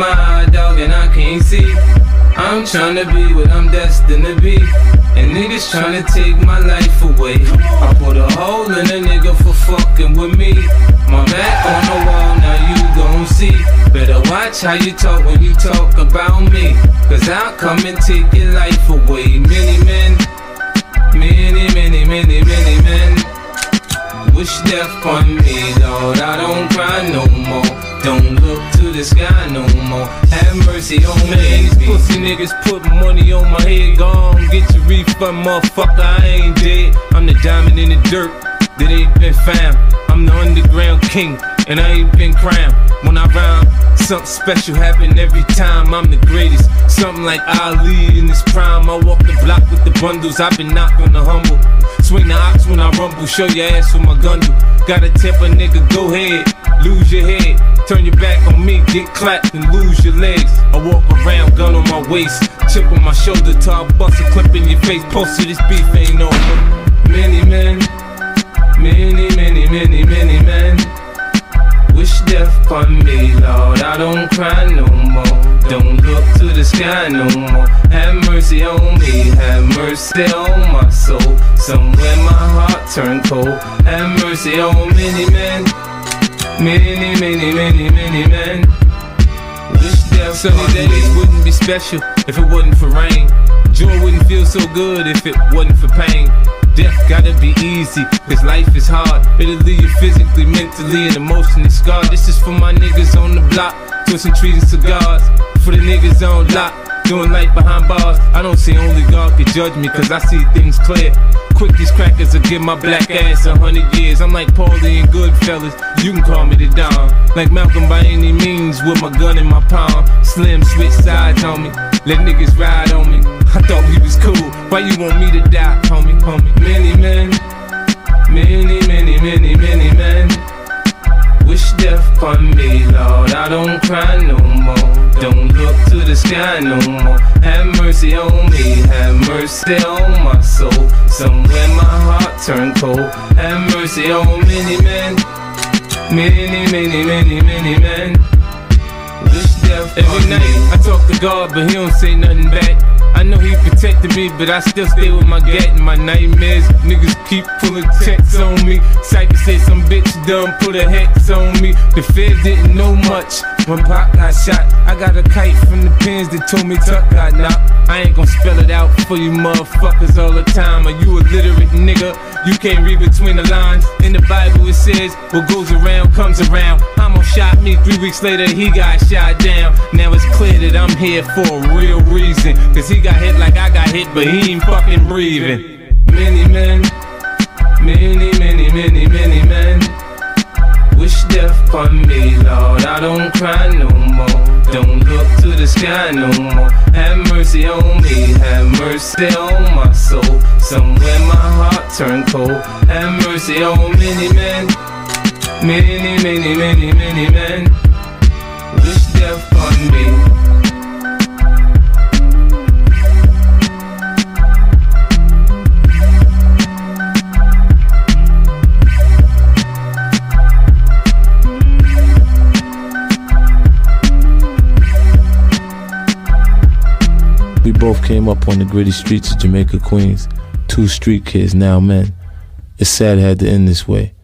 my eye, dog, and I can't see. I'm trying to be what I'm destined to be. And niggas trying to take my life away. I put a hole in a nigga for fucking with me. My back on the wall, now you gon' see. Better watch how you talk when you talk about me. Cause I'll come and take your life away. Many men, many, many, many, many men. Wish death on Mercy on me. These pussy niggas put money on my head. Gone, get your refund, motherfucker. I ain't dead. I'm the diamond in the dirt that ain't been found. I'm the underground king, and I ain't been crowned. When I rhyme, something special happen every time. I'm the greatest. Something like Ali in his prime. I walk the block with the bundles. I've been knocked on the humble. Swing the ox when I rumble. Show your ass with my gun. Gotta tip a nigga, go ahead. Lose your head. Turn your back on me, get clapped and lose your legs. I walk around, gun on my waist, chip on my shoulder, till I bust a clip in your face. Post this beef ain't over. Many men, many, many, many, many men. Wish death upon me, Lord. I don't cry no more. Don't look to the sky no more. Have mercy on me, have mercy on my soul. Somewhere my heart turned cold. Have mercy on many men. Many, many, many, many men. Wish death Sunny days wouldn't be special if it wasn't for rain. Joy wouldn't feel so good if it wasn't for pain. Death gotta be easy, cause life is hard. It'll leave you physically, mentally, and emotionally scarred. This is for my niggas on the block, twisting trees and cigars. For the niggas on lock, doing life behind bars. I don't see only God can judge me, cause I see things clear. Quick, these crackers will give my black ass a hundred years. I'm like Paulie and Goodfellas, you can call me the Don. Like Malcolm by any means, with my gun in my palm. Slim switch sides on me, let niggas ride on me. I thought we was cool, why you want me to die, homie, homie? Many men, many, death upon me, Lord. I don't cry no more. Don't look to the sky no more. Have mercy on me, have mercy on my soul. Somewhere my heart turned cold. Have mercy on many men, many, many, many, many men. Death Every night I talk to God, but He don't say nothing back. I know he protected me, but I still stay with my gat and my nightmares. Niggas keep pulling checks on me. Cypher said some bitch done put a hex on me. The feds didn't know much when Pop got shot. I got a kite from the pins that told me Tuck got knocked. I ain't gon' spell it out for you motherfuckers all the time. Are you a literate nigga? You can't read between the lines. In the Bible it says, what goes around comes around. Hamo shot me, three weeks later he got shot down. Now it's clear that I'm here for a real reason. Cause he got hit like I got hit, but he ain't fucking breathing. Many men, many, many, many, many men. Wish death upon me, Lord. I don't cry no more. Don't look to the sky no more. Have mercy on me, have mercy on my soul. Somewhere my heart turned cold. Have mercy on many men, many, many, many, many men. Wish death upon me. We both came up on the gritty streets of Jamaica, Queens. Two street kids, now men. It's sad it had to end this way.